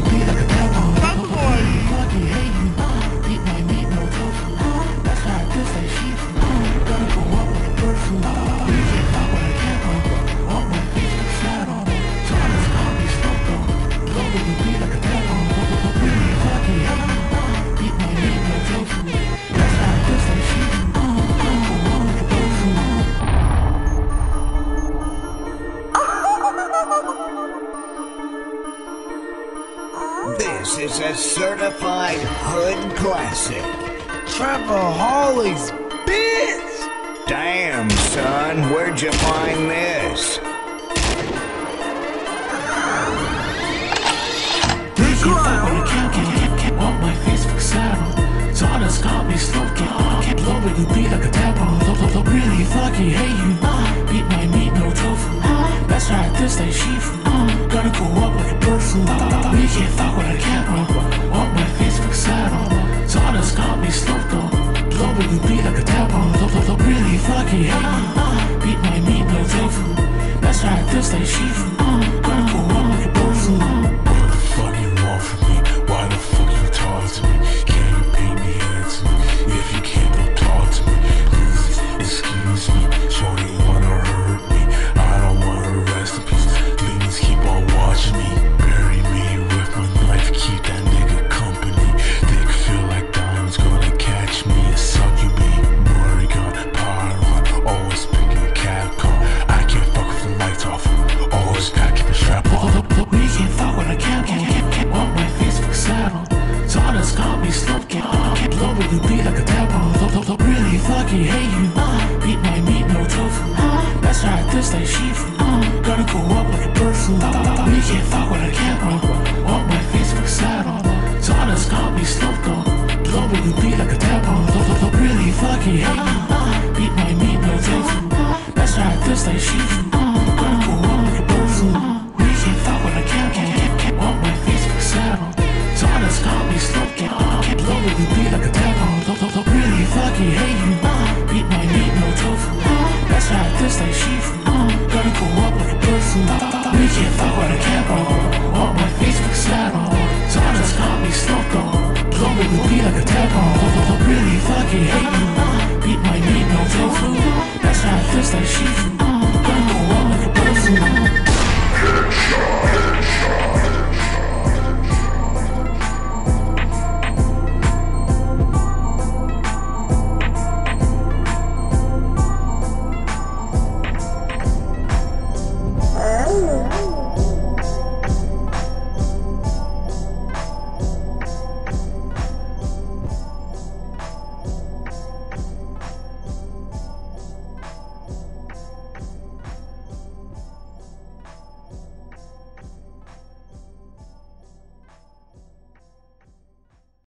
be. Is a certified hood classic. Hawley's Bits! Damn, son, where'd you find this? Want my Facebook saddle got me smoking Low but you like a Really fucking hate you Beat my meat, no tofu That's right, this ain't Shifu uh, Gonna go up like a flu We can't fuck with a camera Want my face Facebook saddle So others got me smoking Low but you beat like a tadpole Really fucking hate you uh, Beat my meat, no tofu That's right, this ain't Shifu uh, Gonna go up like a bird flu What the fuck you want from me? Why the fuck you talk to me? Can you pay me handsome? If you can't, don't talk to me. Please excuse me. But you beat like a tadpole. Really fucking hate you. Beat my meat, no tofu. Uh, that's right, this ain't Shifu. Uh, gonna go up like a bird flu. We can't fuck with a camera. Want my Facebook saddle. So others got me smoking. Low but you beat like a tadpole. Really fucking hate you. Uh, Fucking hate you. Beat my meat, no tofu. That's right, this ain't Shifu. Gonna go up like a flu. We can't fuck with a camera. Want my Facebook saddle. So others got me smoking. Low but you beat like a tadpole. Really fucking hate you. Beat my meat, no tofu. That's right, this ain't Shifu.